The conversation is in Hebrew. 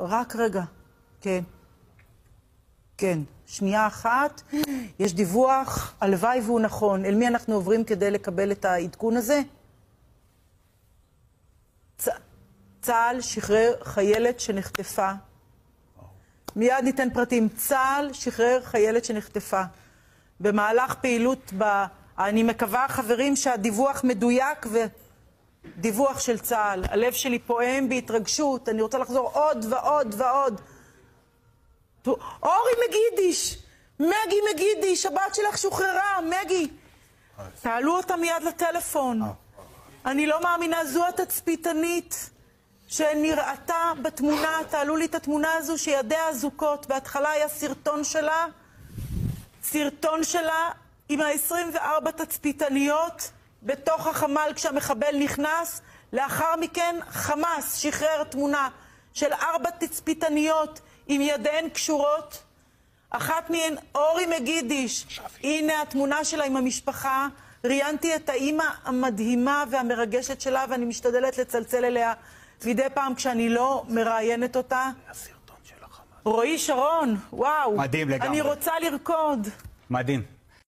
רק רגע. כן. כן. שנייה אחת. יש דיווח, הלוואי והוא נכון. אל מי אנחנו עוברים כדי לקבל את העדכון הזה? צ... צה"ל שחרר חיילת שנחטפה. מיד ניתן פרטים. צה"ל שחרר חיילת שנחטפה. במהלך פעילות ב... אני מקווה, חברים, שהדיווח מדויק ודיווח של צה"ל. הלב שלי פועם בהתרגשות, אני רוצה לחזור עוד ועוד ועוד. אורי מגידיש, מגי מגידיש, הבת שלך שוחררה, מגי. תעלו אותה מיד לטלפון. אני לא מאמינה, זו התצפיתנית שנראתה בתמונה, תעלו לי את התמונה הזו שידיה אזוקות. בהתחלה היה סרטון שלה, סרטון שלה עם ה-24 תצפיתניות בתוך החמ"ל כשהמחבל נכנס. לאחר מכן חמאס שחרר תמונה של ארבע תצפיתניות עם ידיהן קשורות. אחת מהן, אורי מגידיש. הנה התמונה שלה עם המשפחה. ראיינתי את האימא המדהימה והמרגשת שלה, ואני משתדלת לצלצל אליה מדי פעם כשאני לא מראיינת אותה. הסרטון של החמאס. רועי שרון, וואו. מדהים לגמרי. אני רוצה לרקוד. מדהים.